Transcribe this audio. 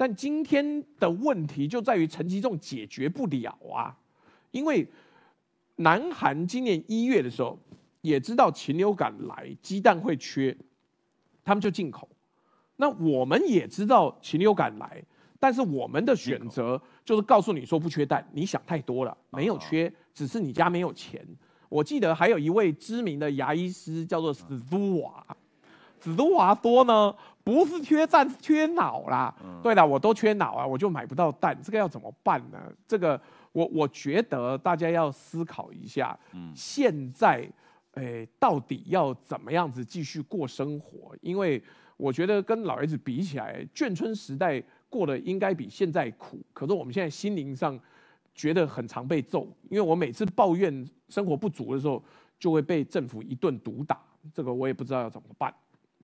但今天的问题就在于陈其仲解决不了啊，因为南韩今年一月的时候也知道禽流感来，鸡蛋会缺，他们就进口。那我们也知道禽流感来，但是我们的选择就是告诉你说不缺蛋，你想太多了，没有缺，只是你家没有钱。我记得还有一位知名的牙医师叫做史都瓦，史都瓦说呢，不是缺蛋，是缺脑啦。对了，我都缺脑啊，我就买不到蛋，这个要怎么办呢？这个我我觉得大家要思考一下，现在诶到底要怎么样子继续过生活？因为我觉得跟老爷子比起来，眷村时代过得应该比现在苦。可是我们现在心灵上觉得很常被揍，因为我每次抱怨生活不足的时候，就会被政府一顿毒打。这个我也不知道要怎么办。